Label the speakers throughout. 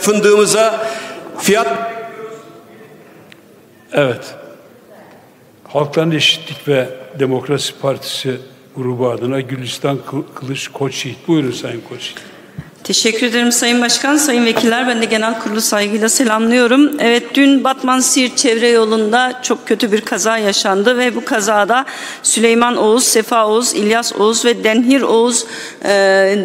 Speaker 1: fındığımıza fiyat
Speaker 2: Evet. Halkların Eşitlik ve Demokrasi Partisi grubu adına Gülistan Kı- Kılıç Koçyiğit. Buyurun Sayın Koçyiğit.
Speaker 3: Teşekkür ederim Sayın Başkan, Sayın Vekiller. Ben de genel kurulu saygıyla selamlıyorum. Evet dün Batman Siirt çevre yolunda çok kötü bir kaza yaşandı ve bu kazada Süleyman Oğuz, Sefa Oğuz, İlyas Oğuz ve Denhir Oğuz e,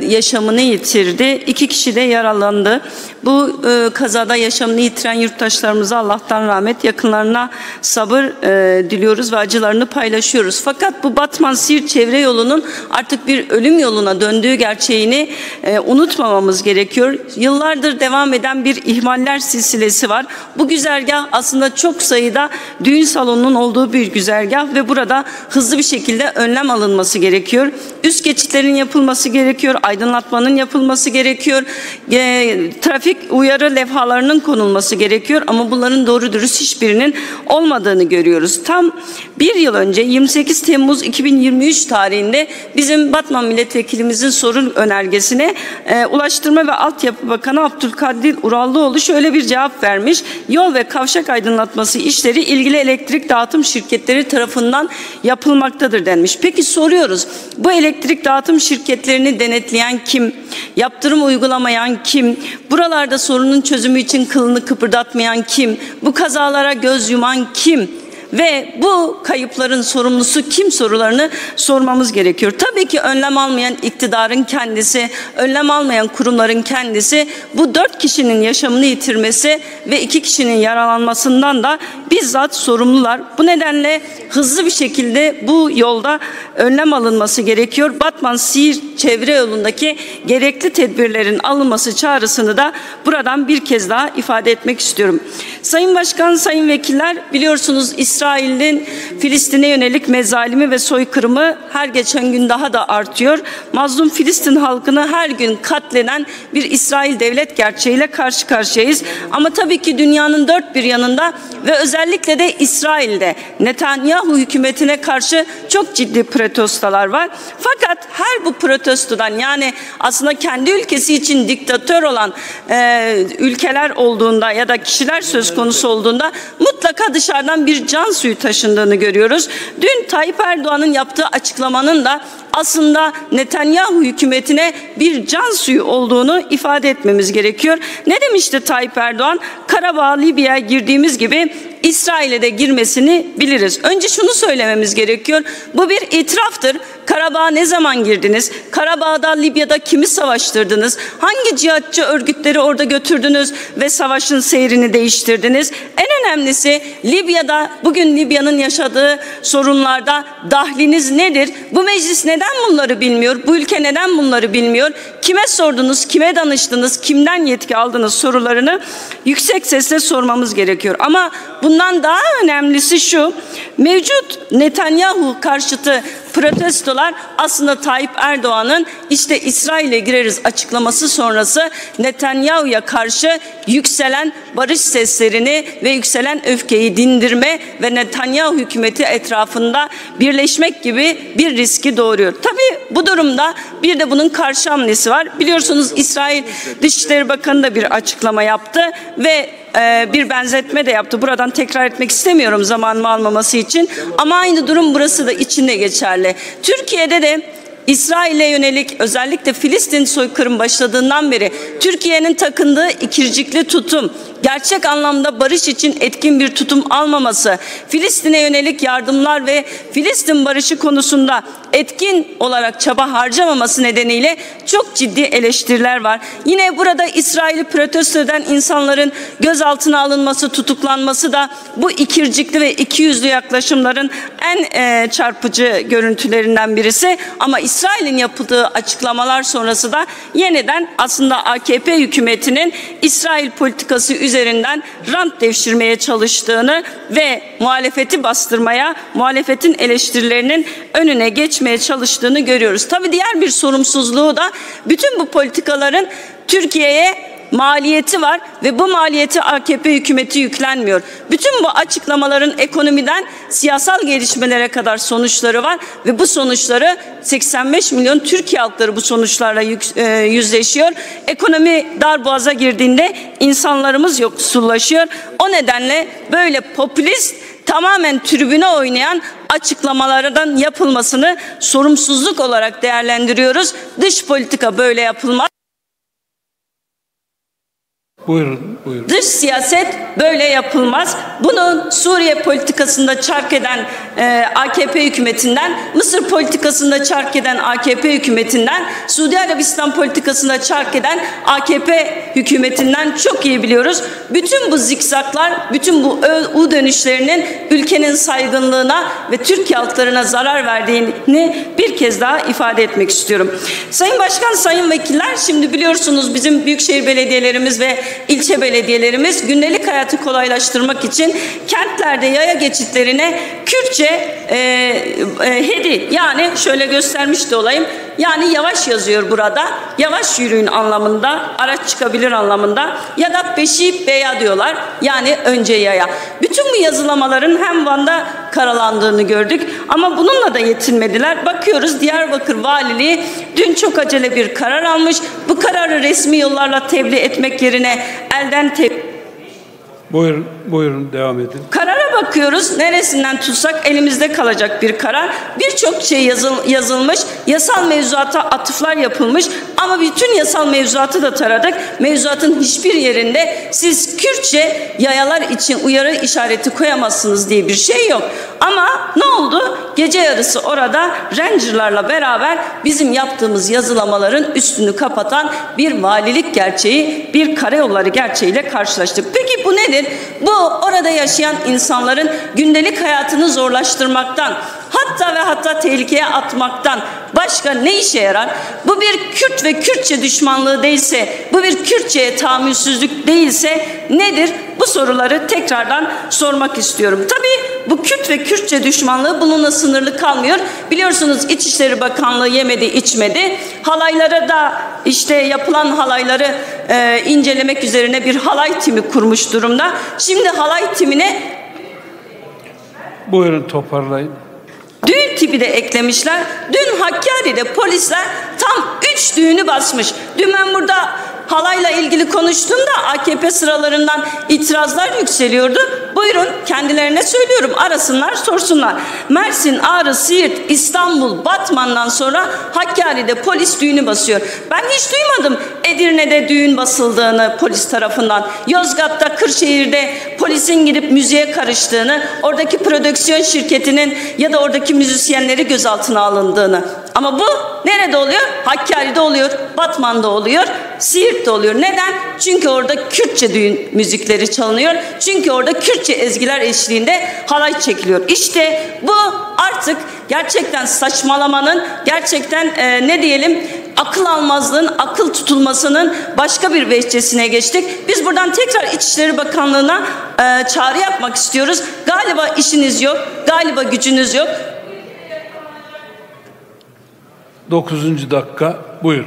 Speaker 3: yaşamını yitirdi. İki kişi de yaralandı. Bu e, kazada yaşamını yitiren yurttaşlarımıza Allah'tan rahmet, yakınlarına sabır e, diliyoruz ve acılarını paylaşıyoruz. Fakat bu Batman Siirt çevre yolunun artık bir ölüm yoluna döndüğü gerçeğini e, unutmamamız gerekiyor. Yıllardır devam eden bir ihmaller silsilesi var. Bu güzergah aslında çok sayıda düğün salonunun olduğu bir güzergah ve burada hızlı bir şekilde önlem alınması gerekiyor. Üst geçitlerin yapılması gerekiyor, aydınlatmanın yapılması gerekiyor, e, trafik uyarı levhalarının konulması gerekiyor ama bunların doğru dürüst hiçbirinin olmadığını görüyoruz. Tam bir yıl önce 28 Temmuz 2023 tarihinde bizim Batman milletvekilimizin sorun önergesine e, Ulaştırma ve Altyapı Bakanı Abdülkadir Urallıoğlu şöyle bir cevap vermiş. Yol ve kavşak aydınlatması işleri ilgili elektrik dağıtım şirketleri tarafından yapılmaktadır denmiş. Peki soruyoruz bu elektrik dağıtım şirketlerini denetleyen kim? Yaptırım uygulamayan kim? Buralarda sorunun çözümü için kılını kıpırdatmayan kim? Bu kazalara göz yuman kim? Ve bu kayıpların sorumlusu kim sorularını sormamız gerekiyor. Tabii ki önlem almayan iktidarın kendisi, önlem almayan kurumların kendisi bu dört kişinin yaşamını yitirmesi ve iki kişinin yaralanmasından da bizzat sorumlular. Bu nedenle hızlı bir şekilde bu yolda önlem alınması gerekiyor. Batman Siirt çevre yolundaki gerekli tedbirlerin alınması çağrısını da buradan bir kez daha ifade etmek istiyorum. Sayın Başkan, Sayın Vekiller biliyorsunuz İsrail'in Filistin'e yönelik mezalimi ve soykırımı her geçen gün daha da artıyor. Mazlum Filistin halkını her gün katleden bir İsrail devlet gerçeğiyle karşı karşıyayız. Ama tabii ki dünyanın dört bir yanında ve özellikle de İsrail'de Netanyahu hükümetine karşı çok ciddi protestolar var. Fakat her bu protestodan yani aslında kendi ülkesi için diktatör olan e, ülkeler olduğunda ya da kişiler söz konusu olduğunda mutlaka dışarıdan bir can suyu taşındığını görüyoruz. Dün Tayyip Erdoğan'ın yaptığı açıklamanın da aslında Netanyahu hükümetine bir can suyu olduğunu ifade etmemiz gerekiyor. Ne demişti Tayyip Erdoğan? Karabağ Libya'ya girdiğimiz gibi İsrail'e de girmesini biliriz. Önce şunu söylememiz gerekiyor. Bu bir itiraftır. Karabağ'a ne zaman girdiniz? Karabağ'da Libya'da kimi savaştırdınız? Hangi cihatçı örgütleri orada götürdünüz ve savaşın seyrini değiştirdiniz? En önemlisi Libya'da bugün Libya'nın yaşadığı sorunlarda dahliniz nedir? Bu meclis neden bunları bilmiyor? Bu ülke neden bunları bilmiyor? Kime sordunuz? Kime danıştınız? Kimden yetki aldınız sorularını yüksek sesle sormamız gerekiyor. Ama bundan daha önemlisi şu. Mevcut Netanyahu karşıtı protestolar aslında Tayyip Erdoğan'ın işte İsrail'e gireriz açıklaması sonrası Netanyahu'ya karşı yükselen barış seslerini ve yükselen öfkeyi dindirme ve Netanyahu hükümeti etrafında birleşmek gibi bir riski doğuruyor. Tabii bu durumda bir de bunun karşı hamlesi var. Biliyorsunuz İsrail Dışişleri Bakanı da bir açıklama yaptı ve e, bir benzetme de yaptı. Buradan tekrar etmek istemiyorum zamanımı almaması için. Ama aynı durum burası da içinde geçerli. Türkiye'de de İsrail'e yönelik özellikle Filistin soykırım başladığından beri Türkiye'nin takındığı ikircikli tutum, gerçek anlamda barış için etkin bir tutum almaması, Filistin'e yönelik yardımlar ve Filistin barışı konusunda etkin olarak çaba harcamaması nedeniyle çok ciddi eleştiriler var. Yine burada İsrail'i protesto eden insanların gözaltına alınması, tutuklanması da bu ikircikli ve ikiyüzlü yaklaşımların en e, çarpıcı görüntülerinden birisi. Ama İsrail'in yapıldığı açıklamalar sonrası da yeniden aslında AKP hükümetinin İsrail politikası üzerinden rant devşirmeye çalıştığını ve muhalefeti bastırmaya, muhalefetin eleştirilerinin önüne geçmeye çalıştığını görüyoruz. Tabii diğer bir sorumsuzluğu da bütün bu politikaların Türkiye'ye maliyeti var ve bu maliyeti AKP hükümeti yüklenmiyor. Bütün bu açıklamaların ekonomiden siyasal gelişmelere kadar sonuçları var ve bu sonuçları 85 milyon Türkiye halkları bu sonuçlarla e, yüzleşiyor. Ekonomi dar boğaza girdiğinde insanlarımız yoksullaşıyor. O nedenle böyle popülist tamamen tribüne oynayan açıklamalardan yapılmasını sorumsuzluk olarak değerlendiriyoruz. Dış politika böyle yapılmaz.
Speaker 2: Buyurun, buyurun.
Speaker 3: Dış siyaset böyle yapılmaz. Bunu Suriye politikasında çark eden e, AKP hükümetinden, Mısır politikasında çark eden AKP hükümetinden, Suudi Arabistan politikasında çark eden AKP hükümetinden çok iyi biliyoruz. Bütün bu zikzaklar, bütün bu U dönüşlerinin ülkenin saygınlığına ve Türkiye halklarına zarar verdiğini bir kez daha ifade etmek istiyorum. Sayın Başkan, Sayın Vekiller, şimdi biliyorsunuz bizim büyükşehir belediyelerimiz ve ilçe belediyelerimiz gündelik hayatı kolaylaştırmak için kentlerde yaya geçitlerine Kürtçe e, e, hedi yani şöyle göstermiş de olayım. Yani yavaş yazıyor burada. Yavaş yürüyün anlamında araç çıkabilir anlamında. Ya da peşi beya diyorlar. Yani önce yaya. Bütün bu yazılamaların hem Van'da karalandığını gördük ama bununla da yetinmediler. Bakıyoruz Diyarbakır Valiliği dün çok acele bir karar almış. Bu kararı resmi yollarla tebliğ etmek yerine elden tebliğ
Speaker 2: Buyurun, buyurun devam edin.
Speaker 3: Karara bakıyoruz. Neresinden tutsak elimizde kalacak bir karar. Birçok şey yazıl, yazılmış. Yasal mevzuata atıflar yapılmış. Ama bütün yasal mevzuatı da taradık. Mevzuatın hiçbir yerinde siz Kürtçe yayalar için uyarı işareti koyamazsınız diye bir şey yok. Ama ne oldu? Gece yarısı orada Ranger'larla beraber bizim yaptığımız yazılamaların üstünü kapatan bir valilik gerçeği, bir karayolları gerçeğiyle karşılaştık. Peki bu nedir? Bu orada yaşayan insanların gündelik hayatını zorlaştırmaktan, hatta ve hatta tehlikeye atmaktan başka ne işe yarar? Bu bir Kürt ve Kürtçe düşmanlığı değilse, bu bir Kürtçe'ye tahammülsüzlük değilse nedir? Bu soruları tekrardan sormak istiyorum. Tabii bu Kürt ve Kürtçe düşmanlığı bununla sınırlı kalmıyor. Biliyorsunuz İçişleri Bakanlığı yemedi içmedi. Halaylara da işte yapılan halayları e, incelemek üzerine bir halay timi kurmuş durumda. Şimdi halay timine
Speaker 2: Buyurun toparlayın.
Speaker 3: Tipi de eklemişler. Dün Hakkari'de polisler tam üç düğünü basmış. Dün ben burada halayla ilgili konuştuğumda AKP sıralarından itirazlar yükseliyordu. Buyurun kendilerine söylüyorum arasınlar sorsunlar. Mersin, Ağrı, Siirt, İstanbul, Batman'dan sonra Hakkari'de polis düğünü basıyor. Ben hiç duymadım Edirne'de düğün basıldığını polis tarafından. Yozgat'ta, Kırşehir'de polisin gidip müziğe karıştığını, oradaki prodüksiyon şirketinin ya da oradaki müzisyenleri gözaltına alındığını. Ama bu nerede oluyor? Hakkari'de oluyor, Batman'da oluyor, Siirt'te oluyor. Neden? Çünkü orada Kürtçe düğün müzikleri çalınıyor. Çünkü orada Kürtçe ezgiler eşliğinde halay çekiliyor. İşte bu artık gerçekten saçmalamanın, gerçekten e, ne diyelim akıl almazlığın, akıl tutulmasının başka bir vehçesine geçtik. Biz buradan tekrar İçişleri Bakanlığı'na e, çağrı yapmak istiyoruz. Galiba işiniz yok, galiba gücünüz yok.
Speaker 2: 9. dakika buyur.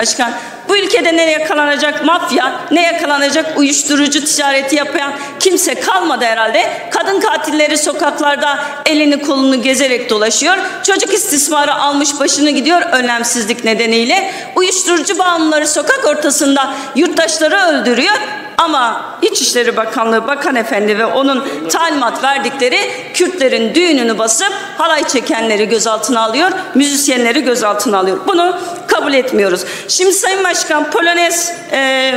Speaker 3: Başkan bu ülkede ne yakalanacak mafya, ne yakalanacak uyuşturucu ticareti yapan kimse kalmadı herhalde. Kadın katilleri sokaklarda elini kolunu gezerek dolaşıyor. Çocuk istismarı almış başını gidiyor önemsizlik nedeniyle. Uyuşturucu bağımlıları sokak ortasında yurttaşları öldürüyor. Ama İçişleri Bakanlığı Bakan Efendi ve onun talimat verdikleri Kürtlerin düğününü basıp halay çekenleri gözaltına alıyor, müzisyenleri gözaltına alıyor. Bunu kabul etmiyoruz. Şimdi Sayın Başkan Polonez e,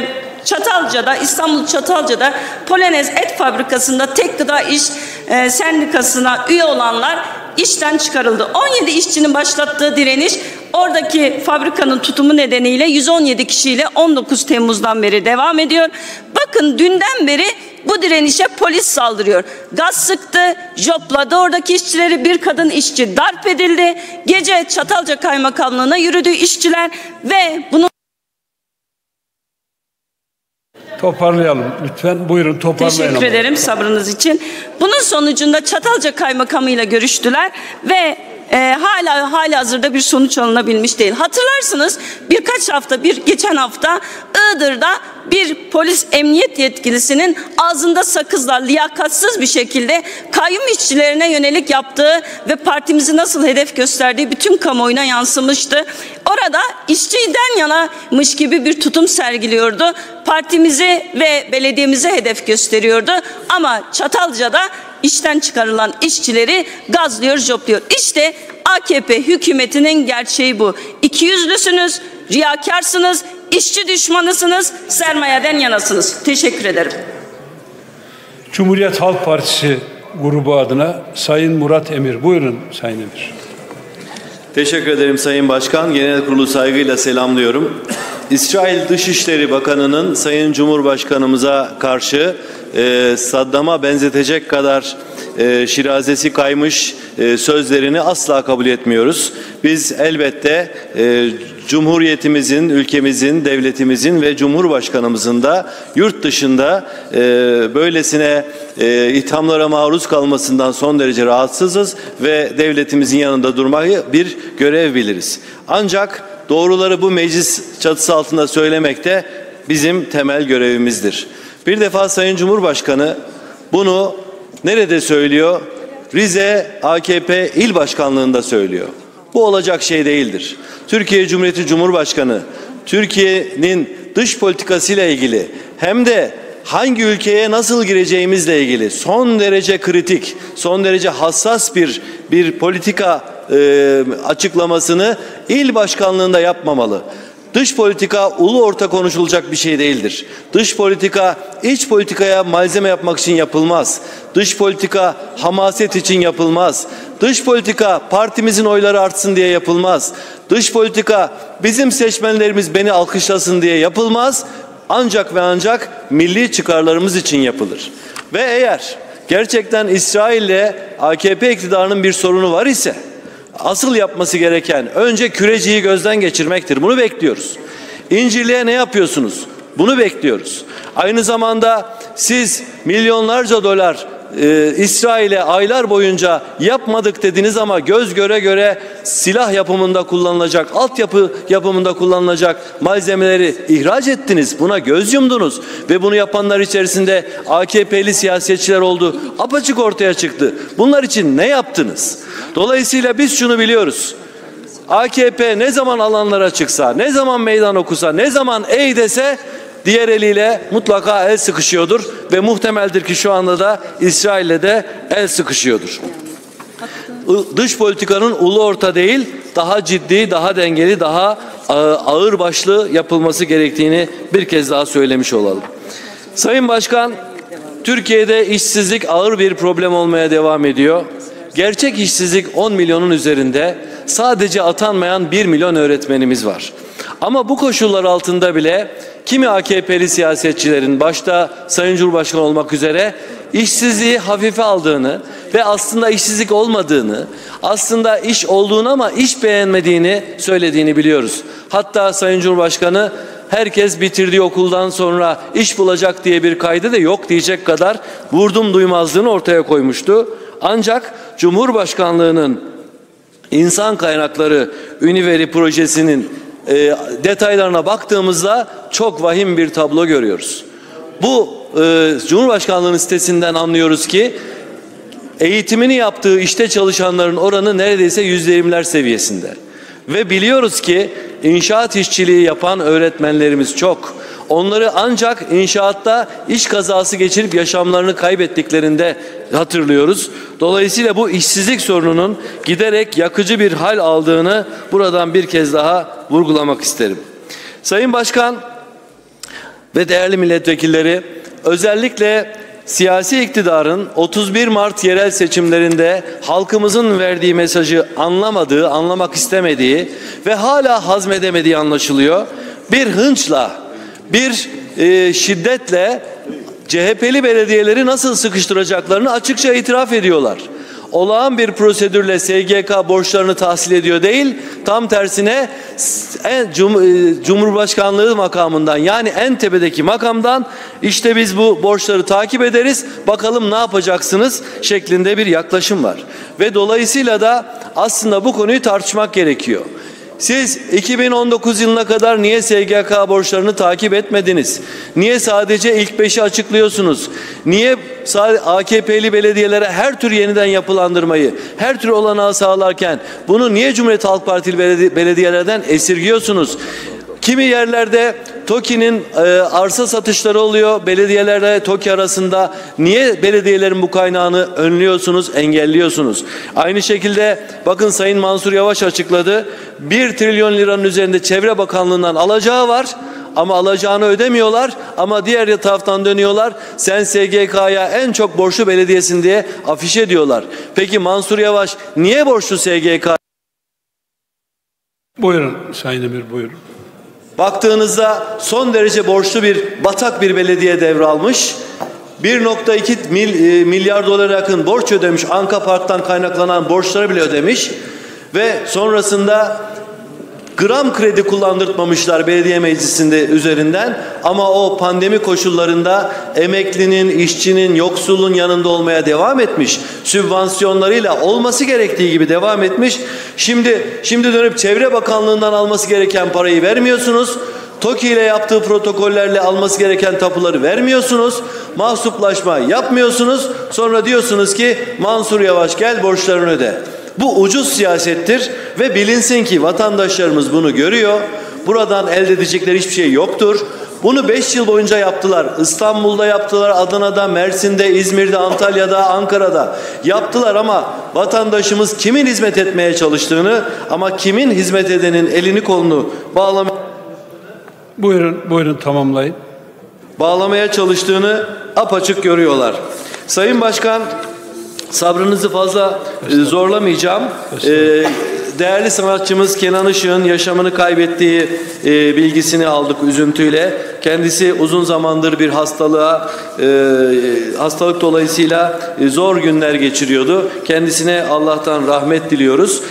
Speaker 3: Çatalca'da İstanbul Çatalca'da Polonez Et Fabrikası'nda tek gıda iş e, sendikasına üye olanlar işten çıkarıldı. 17 işçinin başlattığı direniş oradaki fabrikanın tutumu nedeniyle 117 kişiyle 19 Temmuz'dan beri devam ediyor. Bakın dünden beri bu direnişe polis saldırıyor. Gaz sıktı, jopladı oradaki işçileri. Bir kadın işçi darp edildi. Gece Çatalca Kaymakamlığı'na yürüdü işçiler ve bunu
Speaker 2: Toparlayalım lütfen. Buyurun toparlayalım.
Speaker 3: Teşekkür ederim sabrınız için. Bunun sonucunda Çatalca Kaymakamı ile görüştüler ve e, hala hala hazırda bir sonuç alınabilmiş değil. Hatırlarsınız birkaç hafta bir geçen hafta Iğdır'da bir polis emniyet yetkilisinin ağzında sakızla liyakatsız bir şekilde kayyum işçilerine yönelik yaptığı ve partimizi nasıl hedef gösterdiği bütün kamuoyuna yansımıştı. Orada işçiden yanamış gibi bir tutum sergiliyordu. Partimizi ve belediyemize hedef gösteriyordu. Ama Çatalca'da işten çıkarılan işçileri gazlıyor, jopluyor. İşte AKP hükümetinin gerçeği bu. İkiyüzlüsünüz, riyakarsınız, işçi düşmanısınız, sermayeden yanasınız. Teşekkür ederim.
Speaker 2: Cumhuriyet Halk Partisi grubu adına Sayın Murat Emir. Buyurun Sayın Emir.
Speaker 4: Teşekkür ederim Sayın Başkan. Genel kurulu saygıyla selamlıyorum. İsrail Dışişleri Bakanı'nın Sayın Cumhurbaşkanımıza karşı e, Saddam'a benzetecek kadar e, şirazesi kaymış e, sözlerini asla kabul etmiyoruz. Biz elbette e, Cumhuriyetimizin, ülkemizin, devletimizin ve Cumhurbaşkanımızın da yurt dışında e, böylesine e, ithamlara maruz kalmasından son derece rahatsızız ve devletimizin yanında durmayı bir görev biliriz. Ancak doğruları bu meclis çatısı altında söylemek de bizim temel görevimizdir. Bir defa Sayın Cumhurbaşkanı bunu nerede söylüyor? Rize AKP İl Başkanlığında söylüyor. Bu olacak şey değildir. Türkiye Cumhuriyeti Cumhurbaşkanı Türkiye'nin dış politikasıyla ilgili hem de hangi ülkeye nasıl gireceğimizle ilgili son derece kritik, son derece hassas bir bir politika e, açıklamasını il başkanlığında yapmamalı. Dış politika ulu orta konuşulacak bir şey değildir. Dış politika iç politikaya malzeme yapmak için yapılmaz. Dış politika hamaset için yapılmaz. Dış politika partimizin oyları artsın diye yapılmaz. Dış politika bizim seçmenlerimiz beni alkışlasın diye yapılmaz. Ancak ve ancak milli çıkarlarımız için yapılır. Ve eğer gerçekten İsrail ile AKP iktidarının bir sorunu var ise asıl yapması gereken önce küreciyi gözden geçirmektir. Bunu bekliyoruz. İncirliğe ne yapıyorsunuz? Bunu bekliyoruz. Aynı zamanda siz milyonlarca dolar e, İsrail'e aylar boyunca yapmadık dediniz ama göz göre göre silah yapımında kullanılacak, altyapı yapımında kullanılacak malzemeleri ihraç ettiniz. Buna göz yumdunuz ve bunu yapanlar içerisinde AKP'li siyasetçiler oldu. Apaçık ortaya çıktı. Bunlar için ne yaptınız? Dolayısıyla biz şunu biliyoruz. AKP ne zaman alanlara çıksa, ne zaman meydan okusa, ne zaman ey dese diğer eliyle mutlaka el sıkışıyordur ve muhtemeldir ki şu anda da İsrail'le de el sıkışıyordur. Dış politikanın ulu orta değil, daha ciddi, daha dengeli, daha ağır başlı yapılması gerektiğini bir kez daha söylemiş olalım. Sayın Başkan, Türkiye'de işsizlik ağır bir problem olmaya devam ediyor. Gerçek işsizlik 10 milyonun üzerinde. Sadece atanmayan 1 milyon öğretmenimiz var. Ama bu koşullar altında bile kimi AKP'li siyasetçilerin başta Sayın Cumhurbaşkanı olmak üzere işsizliği hafife aldığını ve aslında işsizlik olmadığını, aslında iş olduğunu ama iş beğenmediğini söylediğini biliyoruz. Hatta Sayın Cumhurbaşkanı herkes bitirdiği okuldan sonra iş bulacak diye bir kaydı da yok diyecek kadar vurdum duymazlığını ortaya koymuştu. Ancak Cumhurbaşkanlığının insan kaynakları Üniveri projesinin e, detaylarına baktığımızda çok vahim bir tablo görüyoruz. Bu e, Cumhurbaşkanlığının sitesinden anlıyoruz ki eğitimini yaptığı işte çalışanların oranı neredeyse yüzde yirmiler seviyesinde. Ve biliyoruz ki inşaat işçiliği yapan öğretmenlerimiz çok. Onları ancak inşaatta iş kazası geçirip yaşamlarını kaybettiklerinde hatırlıyoruz. Dolayısıyla bu işsizlik sorununun giderek yakıcı bir hal aldığını buradan bir kez daha vurgulamak isterim. Sayın Başkan ve değerli milletvekilleri özellikle siyasi iktidarın 31 Mart yerel seçimlerinde halkımızın verdiği mesajı anlamadığı, anlamak istemediği ve hala hazmedemediği anlaşılıyor. Bir hınçla bir e, şiddetle CHP'li belediyeleri nasıl sıkıştıracaklarını açıkça itiraf ediyorlar. Olağan bir prosedürle SGK borçlarını tahsil ediyor değil, tam tersine e, Cumhurbaşkanlığı makamından yani en tepedeki makamdan işte biz bu borçları takip ederiz, bakalım ne yapacaksınız şeklinde bir yaklaşım var. Ve dolayısıyla da aslında bu konuyu tartışmak gerekiyor. Siz 2019 yılına kadar niye SGK borçlarını takip etmediniz? Niye sadece ilk beşi açıklıyorsunuz? Niye AKP'li belediyelere her tür yeniden yapılandırmayı, her tür olanağı sağlarken bunu niye Cumhuriyet Halk Partili belediyelerden esirgiyorsunuz? Kimi yerlerde TOKİ'nin e, arsa satışları oluyor belediyelerle TOKİ arasında. Niye belediyelerin bu kaynağını önlüyorsunuz, engelliyorsunuz? Aynı şekilde bakın Sayın Mansur Yavaş açıkladı. 1 trilyon liranın üzerinde Çevre Bakanlığı'ndan alacağı var ama alacağını ödemiyorlar ama diğer taraftan dönüyorlar sen SGK'ya en çok borçlu belediyesin diye afiş ediyorlar. Peki Mansur Yavaş niye borçlu SGK?
Speaker 2: Buyurun Sayın Emir buyurun.
Speaker 4: Baktığınızda son derece borçlu bir batak bir belediye devralmış. 1.2 mil, e, milyar dolara yakın borç ödemiş. Anka Park'tan kaynaklanan borçları bile ödemiş. Ve sonrasında gram kredi kullandırtmamışlar belediye meclisinde üzerinden ama o pandemi koşullarında emeklinin, işçinin, yoksulun yanında olmaya devam etmiş. Sübvansiyonlarıyla olması gerektiği gibi devam etmiş. Şimdi şimdi dönüp Çevre Bakanlığı'ndan alması gereken parayı vermiyorsunuz. TOKİ ile yaptığı protokollerle alması gereken tapuları vermiyorsunuz. Mahsuplaşma yapmıyorsunuz. Sonra diyorsunuz ki Mansur Yavaş gel borçlarını öde. Bu ucuz siyasettir ve bilinsin ki vatandaşlarımız bunu görüyor. Buradan elde edecekleri hiçbir şey yoktur. Bunu 5 yıl boyunca yaptılar. İstanbul'da yaptılar, Adana'da, Mersin'de, İzmir'de, Antalya'da, Ankara'da yaptılar ama vatandaşımız kimin hizmet etmeye çalıştığını ama kimin hizmet edenin elini kolunu bağlamaya
Speaker 2: Buyurun, buyurun tamamlayın.
Speaker 4: Bağlamaya çalıştığını apaçık görüyorlar. Sayın Başkan Sabrınızı fazla e, zorlamayacağım. E, değerli sanatçımız Kenan Işık'ın yaşamını kaybettiği e, bilgisini aldık üzüntüyle. Kendisi uzun zamandır bir hastalığa, hastalık dolayısıyla zor günler geçiriyordu. Kendisine Allah'tan rahmet diliyoruz.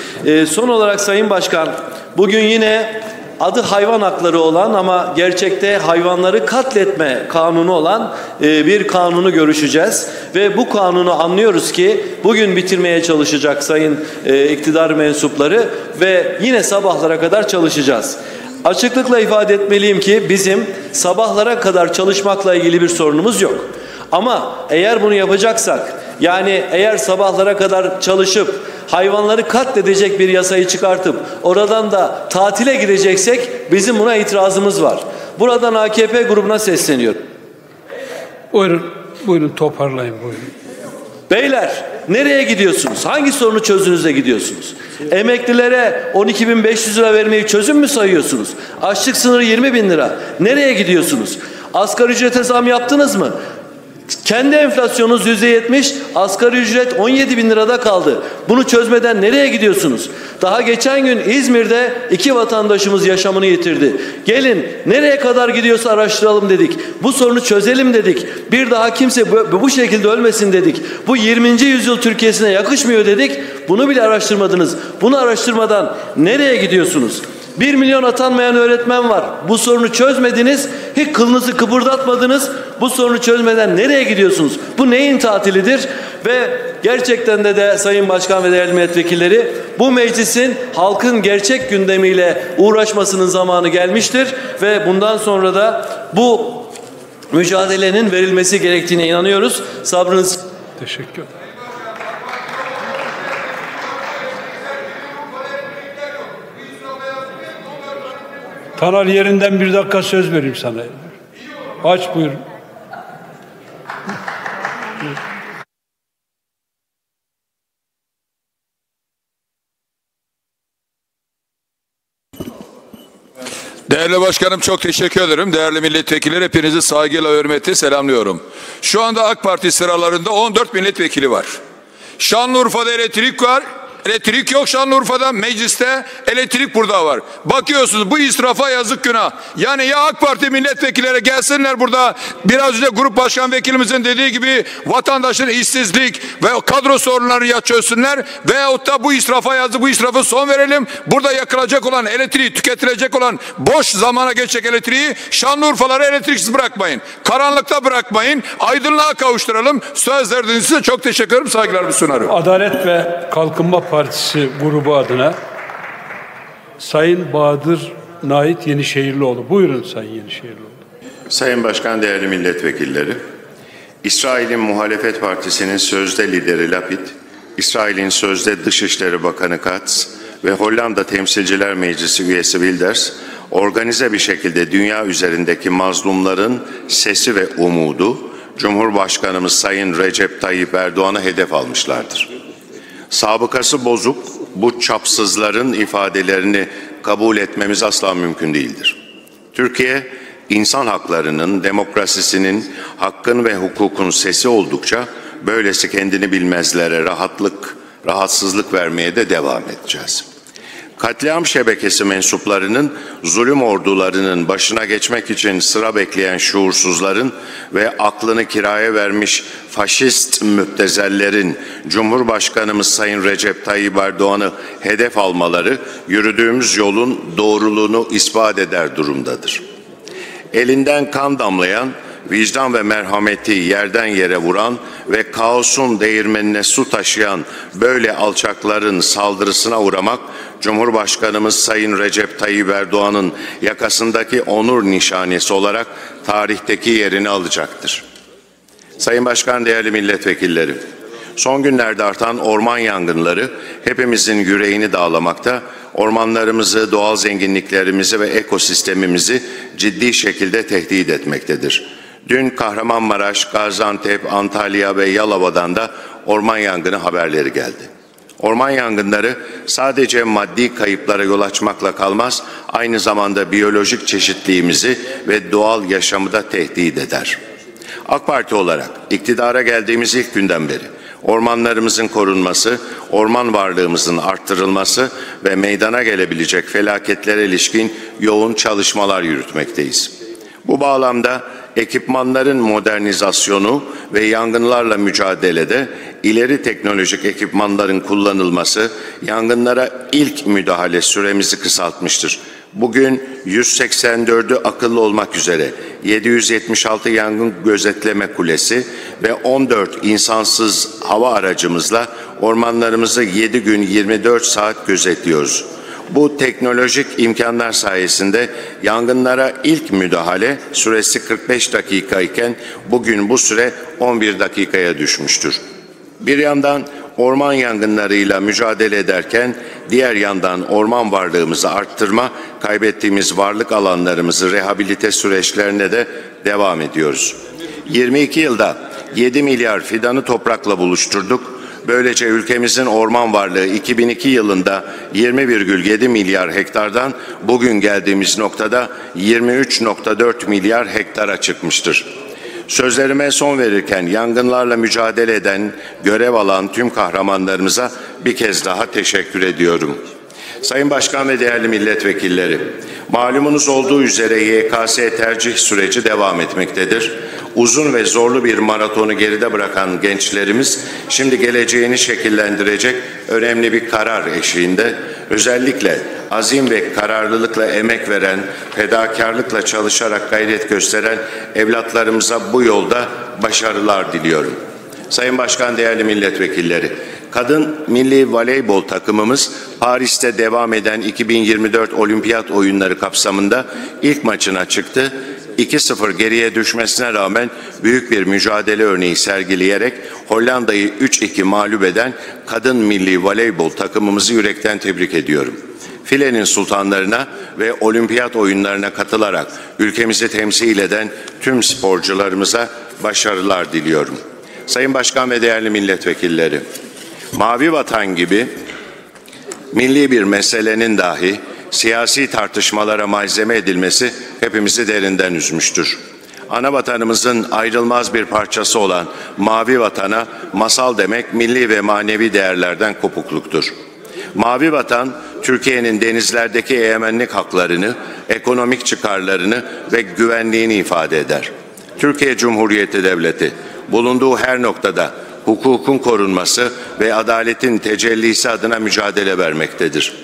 Speaker 4: son olarak Sayın Başkan, bugün yine adı hayvan hakları olan ama gerçekte hayvanları katletme kanunu olan e, bir kanunu görüşeceğiz. Ve bu kanunu anlıyoruz ki bugün bitirmeye çalışacak sayın e, iktidar mensupları ve yine sabahlara kadar çalışacağız. Açıklıkla ifade etmeliyim ki bizim sabahlara kadar çalışmakla ilgili bir sorunumuz yok. Ama eğer bunu yapacaksak yani eğer sabahlara kadar çalışıp hayvanları katledecek bir yasayı çıkartıp oradan da tatile gideceksek bizim buna itirazımız var. Buradan AKP grubuna sesleniyorum.
Speaker 2: Buyurun, buyurun toparlayın buyurun.
Speaker 4: Beyler nereye gidiyorsunuz? Hangi sorunu çözdüğünüzde gidiyorsunuz? Emeklilere 12.500 lira vermeyi çözüm mü sayıyorsunuz? Açlık sınırı 20 bin lira. Nereye gidiyorsunuz? Asgari ücrete zam yaptınız mı? Kendi enflasyonunuz yüzde yetmiş, asgari ücret 17 bin lirada kaldı. Bunu çözmeden nereye gidiyorsunuz? Daha geçen gün İzmir'de iki vatandaşımız yaşamını yitirdi. Gelin nereye kadar gidiyorsa araştıralım dedik. Bu sorunu çözelim dedik. Bir daha kimse bu, bu şekilde ölmesin dedik. Bu 20. yüzyıl Türkiye'sine yakışmıyor dedik. Bunu bile araştırmadınız. Bunu araştırmadan nereye gidiyorsunuz? Bir milyon atanmayan öğretmen var. Bu sorunu çözmediniz. Hiç kılınızı kıpırdatmadınız. Bu sorunu çözmeden nereye gidiyorsunuz? Bu neyin tatilidir? Ve gerçekten de de Sayın Başkan ve değerli milletvekilleri bu meclisin halkın gerçek gündemiyle uğraşmasının zamanı gelmiştir. Ve bundan sonra da bu mücadelenin verilmesi gerektiğine inanıyoruz. Sabrınız...
Speaker 2: Teşekkür Kanal yerinden bir dakika söz vereyim sana. Aç buyur.
Speaker 5: Değerli başkanım çok teşekkür ederim. Değerli milletvekilleri hepinizi saygıyla hürmetle selamlıyorum. Şu anda AK Parti sıralarında 14 milletvekili var. Şanlıurfa'da elektrik var. Elektrik yok Şanlıurfa'da mecliste elektrik burada var. Bakıyorsunuz bu israfa yazık günah. Yani ya AK Parti milletvekilleri gelsinler burada biraz önce grup başkan vekilimizin dediği gibi vatandaşın işsizlik ve kadro sorunlarını ya çözsünler veyahut da bu israfa yazı bu israfı son verelim. Burada yakılacak olan elektriği tüketilecek olan boş zamana geçecek elektriği Şanlıurfalara elektriksiz bırakmayın. Karanlıkta bırakmayın. Aydınlığa kavuşturalım. Söz verdiğiniz için çok teşekkür ederim. Saygılarımı sunarım.
Speaker 2: Adalet ve Kalkınma Partisi grubu adına Sayın Bahadır Nait Yenişehirlioğlu. Buyurun Sayın Yenişehirlioğlu.
Speaker 6: Sayın Başkan, değerli milletvekilleri, İsrail'in muhalefet partisinin sözde lideri Lapid, İsrail'in sözde Dışişleri Bakanı Katz ve Hollanda Temsilciler Meclisi üyesi Wilders, organize bir şekilde dünya üzerindeki mazlumların sesi ve umudu, Cumhurbaşkanımız Sayın Recep Tayyip Erdoğan'a hedef almışlardır. Sabıkası bozuk bu çapsızların ifadelerini kabul etmemiz asla mümkün değildir. Türkiye, insan haklarının, demokrasisinin, hakkın ve hukukun sesi oldukça böylesi kendini bilmezlere rahatlık, rahatsızlık vermeye de devam edeceğiz. Katliam şebekesi mensuplarının zulüm ordularının başına geçmek için sıra bekleyen şuursuzların ve aklını kiraya vermiş faşist müptezellerin Cumhurbaşkanımız Sayın Recep Tayyip Erdoğan'ı hedef almaları yürüdüğümüz yolun doğruluğunu ispat eder durumdadır. Elinden kan damlayan vicdan ve merhameti yerden yere vuran ve kaosun değirmenine su taşıyan böyle alçakların saldırısına uğramak Cumhurbaşkanımız Sayın Recep Tayyip Erdoğan'ın yakasındaki onur nişanesi olarak tarihteki yerini alacaktır. Sayın Başkan, değerli milletvekilleri, son günlerde artan orman yangınları hepimizin yüreğini dağlamakta, ormanlarımızı, doğal zenginliklerimizi ve ekosistemimizi ciddi şekilde tehdit etmektedir. Dün Kahramanmaraş, Gaziantep, Antalya ve Yalova'dan da orman yangını haberleri geldi. Orman yangınları sadece maddi kayıplara yol açmakla kalmaz, aynı zamanda biyolojik çeşitliğimizi ve doğal yaşamı da tehdit eder. AK Parti olarak iktidara geldiğimiz ilk günden beri ormanlarımızın korunması, orman varlığımızın arttırılması ve meydana gelebilecek felaketlere ilişkin yoğun çalışmalar yürütmekteyiz. Bu bağlamda ekipmanların modernizasyonu ve yangınlarla mücadelede ileri teknolojik ekipmanların kullanılması yangınlara ilk müdahale süremizi kısaltmıştır. Bugün 184'ü akıllı olmak üzere 776 yangın gözetleme kulesi ve 14 insansız hava aracımızla ormanlarımızı 7 gün 24 saat gözetliyoruz. Bu teknolojik imkanlar sayesinde yangınlara ilk müdahale süresi 45 dakika iken bugün bu süre 11 dakikaya düşmüştür. Bir yandan orman yangınlarıyla mücadele ederken diğer yandan orman varlığımızı arttırma, kaybettiğimiz varlık alanlarımızı rehabilite süreçlerine de devam ediyoruz. 22 yılda 7 milyar fidanı toprakla buluşturduk. Böylece ülkemizin orman varlığı 2002 yılında 20,7 milyar hektardan bugün geldiğimiz noktada 23,4 milyar hektara çıkmıştır. Sözlerime son verirken yangınlarla mücadele eden, görev alan tüm kahramanlarımıza bir kez daha teşekkür ediyorum. Sayın Başkan ve değerli milletvekilleri, malumunuz olduğu üzere YKS tercih süreci devam etmektedir. Uzun ve zorlu bir maratonu geride bırakan gençlerimiz şimdi geleceğini şekillendirecek önemli bir karar eşiğinde özellikle azim ve kararlılıkla emek veren, fedakarlıkla çalışarak gayret gösteren evlatlarımıza bu yolda başarılar diliyorum. Sayın Başkan, değerli milletvekilleri, kadın milli voleybol takımımız Paris'te devam eden 2024 Olimpiyat oyunları kapsamında ilk maçına çıktı. 2-0 geriye düşmesine rağmen büyük bir mücadele örneği sergileyerek Hollanda'yı 3-2 mağlup eden kadın milli voleybol takımımızı yürekten tebrik ediyorum. Filenin sultanlarına ve olimpiyat oyunlarına katılarak ülkemizi temsil eden tüm sporcularımıza başarılar diliyorum. Sayın Başkan ve değerli milletvekilleri, Mavi Vatan gibi milli bir meselenin dahi siyasi tartışmalara malzeme edilmesi hepimizi derinden üzmüştür. Ana vatanımızın ayrılmaz bir parçası olan mavi vatana masal demek milli ve manevi değerlerden kopukluktur. Mavi vatan Türkiye'nin denizlerdeki egemenlik haklarını, ekonomik çıkarlarını ve güvenliğini ifade eder. Türkiye Cumhuriyeti Devleti bulunduğu her noktada hukukun korunması ve adaletin tecellisi adına mücadele vermektedir.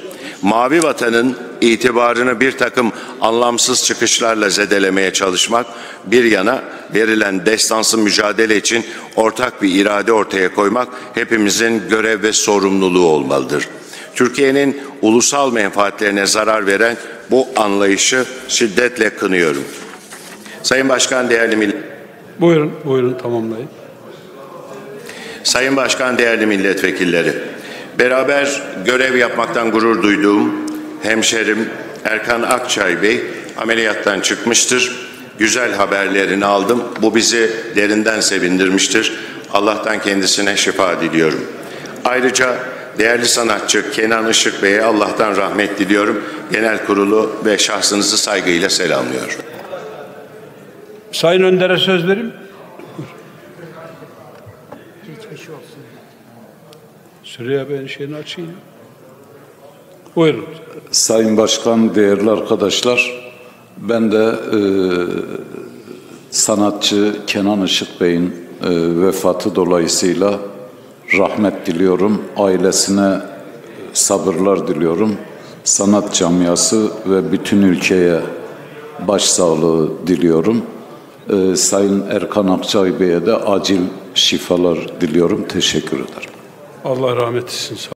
Speaker 6: mavi vatanın itibarını bir takım anlamsız çıkışlarla zedelemeye çalışmak bir yana verilen destansı mücadele için ortak bir irade ortaya koymak hepimizin görev ve sorumluluğu olmalıdır. Türkiye'nin ulusal menfaatlerine zarar veren bu anlayışı şiddetle kınıyorum. Sayın Başkan, değerli millet
Speaker 2: Buyurun, buyurun tamamlayın.
Speaker 6: Sayın Başkan, değerli milletvekilleri, beraber görev yapmaktan gurur duyduğum hemşerim Erkan Akçay Bey ameliyattan çıkmıştır. Güzel haberlerini aldım. Bu bizi derinden sevindirmiştir. Allah'tan kendisine şifa diliyorum. Ayrıca değerli sanatçı Kenan Işık Bey'e Allah'tan rahmet diliyorum. Genel kurulu ve şahsınızı saygıyla selamlıyorum.
Speaker 2: Sayın Önder'e söz vereyim. Süreyya Bey'in şeyini açayım. Buyurun.
Speaker 7: Sayın Başkan, değerli arkadaşlar, ben de e, sanatçı Kenan Işık Bey'in e, vefatı dolayısıyla rahmet diliyorum. Ailesine sabırlar diliyorum. Sanat camiası ve bütün ülkeye başsağlığı diliyorum. E, Sayın Erkan Akçay Bey'e de acil şifalar diliyorum. Teşekkür ederim.
Speaker 2: Allah rahmet etsin.